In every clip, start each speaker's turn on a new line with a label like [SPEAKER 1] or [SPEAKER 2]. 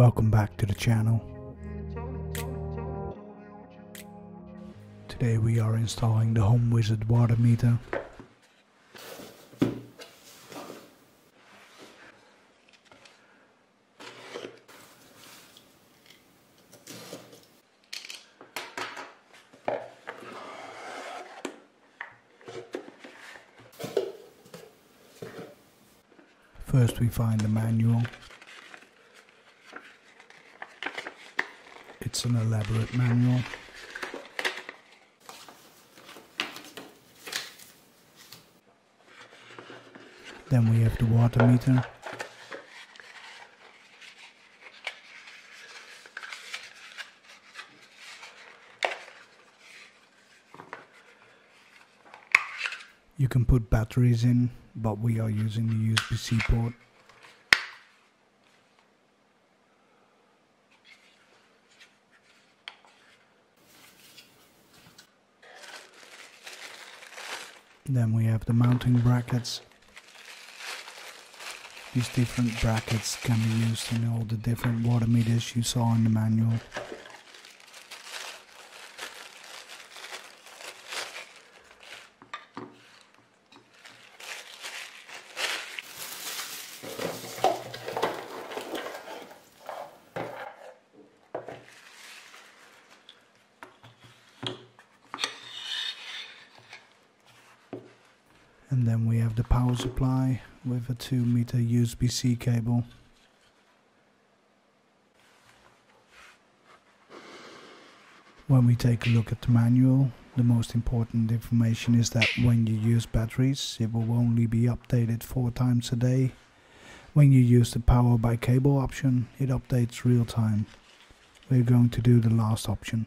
[SPEAKER 1] Welcome back to the channel. Today we are installing the HomeWizard water meter. First we find the manual. It's an elaborate manual. Then we have the water meter. You can put batteries in, but we are using the USB-C port. Then we have the mounting brackets. These different brackets can be used in all the different water meters you saw in the manual. And then we have the power supply with a 2 meter USB-C cable. When we take a look at the manual, the most important information is that when you use batteries, it will only be updated 4 times a day. When you use the power by cable option, it updates real time. We're going to do the last option.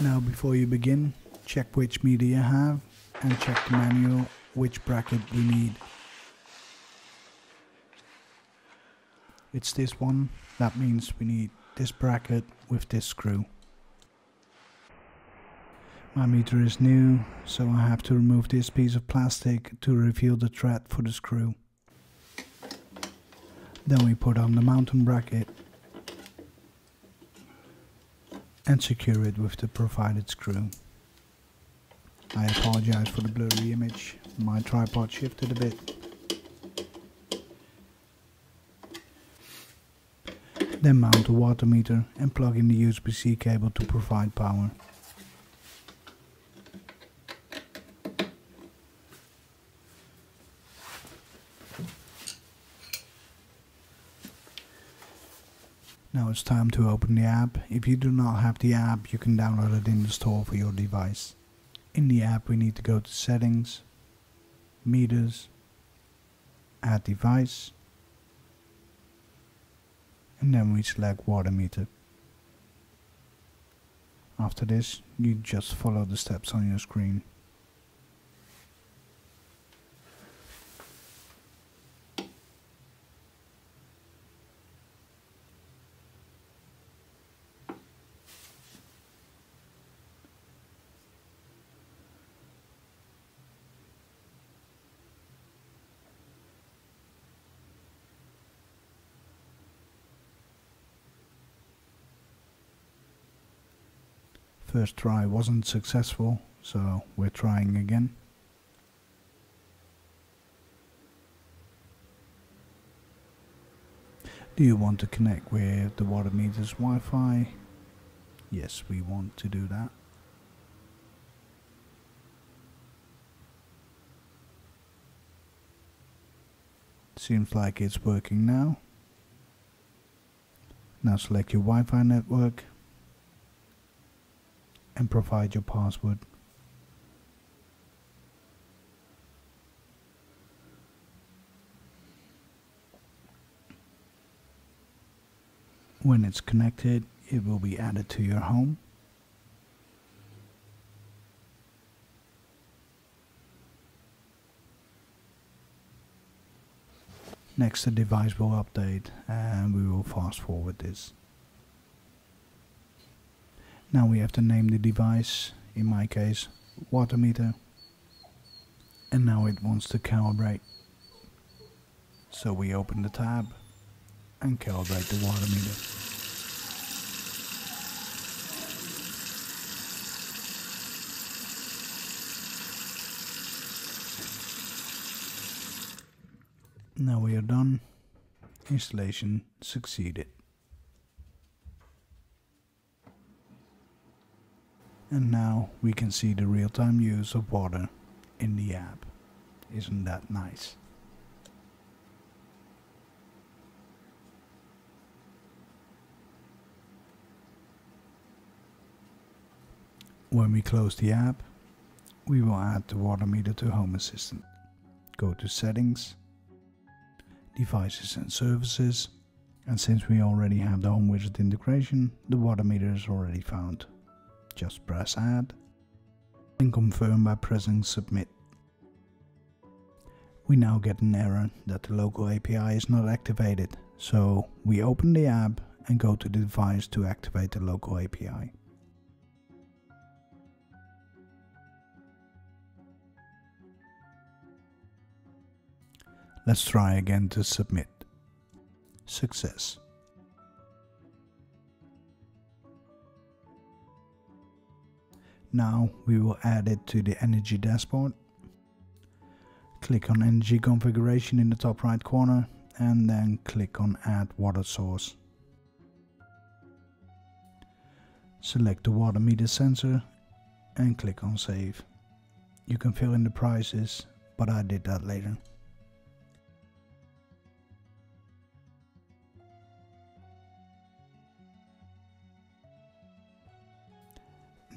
[SPEAKER 1] Now before you begin, check which meter you have and check the manual which bracket we need. It's this one, that means we need this bracket with this screw. My meter is new, so I have to remove this piece of plastic to reveal the thread for the screw. Then we put on the mounting bracket and secure it with the provided screw. I apologize for the blurry image, my tripod shifted a bit. Then mount the water meter and plug in the USB-C cable to provide power. Now it's time to open the app. If you do not have the app, you can download it in the store for your device. In the app we need to go to settings, meters, add device, and then we select water meter. After this, you just follow the steps on your screen. First try wasn't successful, so we're trying again. Do you want to connect with the water meter's Wi-Fi? Yes, we want to do that. Seems like it's working now. Now select your Wi-Fi network and provide your password. When it's connected, it will be added to your home. Next the device will update and we will fast forward this. Now we have to name the device, in my case water meter. And now it wants to calibrate. So we open the tab and calibrate the water meter. Now we are done. Installation succeeded. And now we can see the real-time use of water in the app. Isn't that nice? When we close the app, we will add the water meter to Home Assistant. Go to Settings, Devices and Services, and since we already have the HomeWizard integration, the water meter is already found. Just press Add and confirm by pressing Submit. We now get an error that the local API is not activated, so we open the app and go to the device to activate the local API. Let's try again to submit. Success. Now we will add it to the energy dashboard. Click on energy configuration in the top right corner and then click on add water source. Select the water meter sensor and click on save. You can fill in the prices, but I did that later.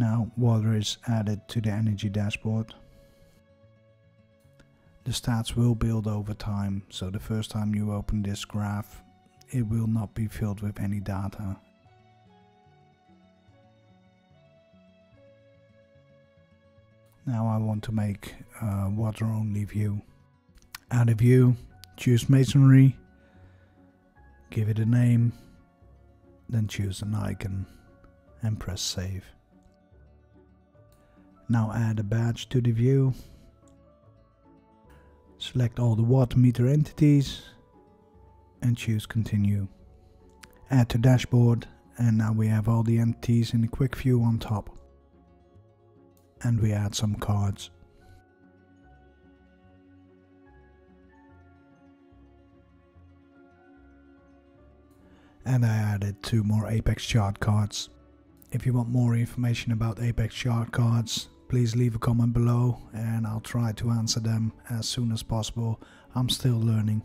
[SPEAKER 1] Now water is added to the energy dashboard. The stats will build over time, so the first time you open this graph, it will not be filled with any data. Now I want to make a water only view. Add a view, choose masonry, give it a name, then choose an icon and press save. Now add a badge to the view. Select all the watt meter entities and choose continue. Add to dashboard and now we have all the entities in the quick view on top. And we add some cards. And I added two more Apex chart cards. If you want more information about Apex chart cards, please leave a comment below and I'll try to answer them as soon as possible. I'm still learning.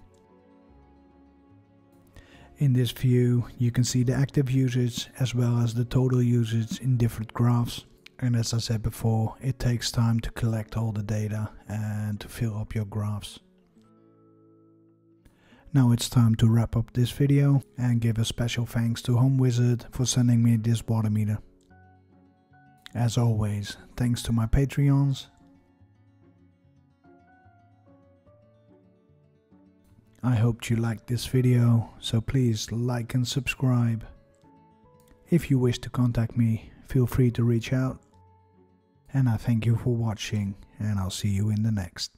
[SPEAKER 1] In this view you can see the active usage as well as the total usage in different graphs and as I said before it takes time to collect all the data and to fill up your graphs. Now it's time to wrap up this video and give a special thanks to HomeWizard for sending me this water meter. As always, thanks to my Patreons. I hoped you liked this video, so please like and subscribe. If you wish to contact me, feel free to reach out. And I thank you for watching, and I'll see you in the next.